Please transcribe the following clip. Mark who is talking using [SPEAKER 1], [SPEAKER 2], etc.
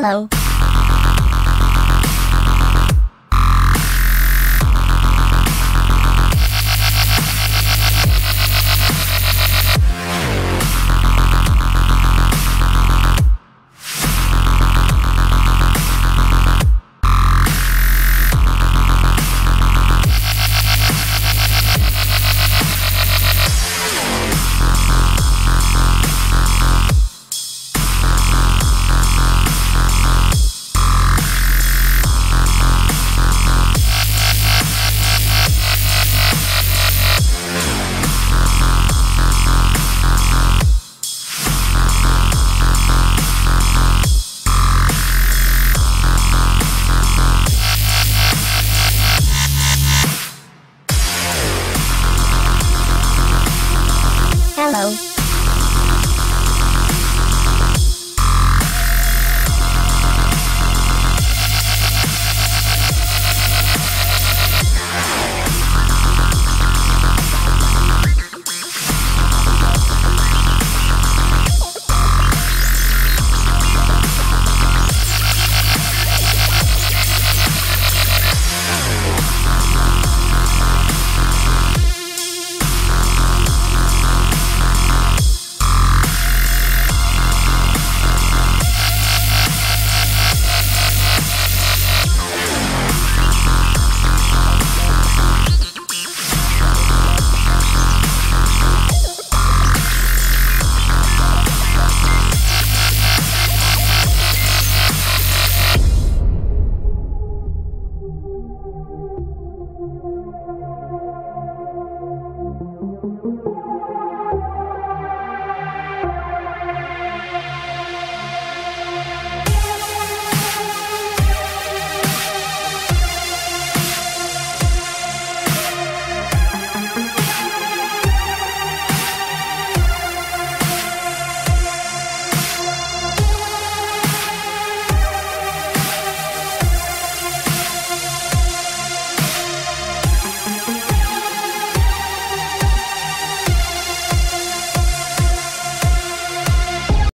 [SPEAKER 1] Hello. Hello.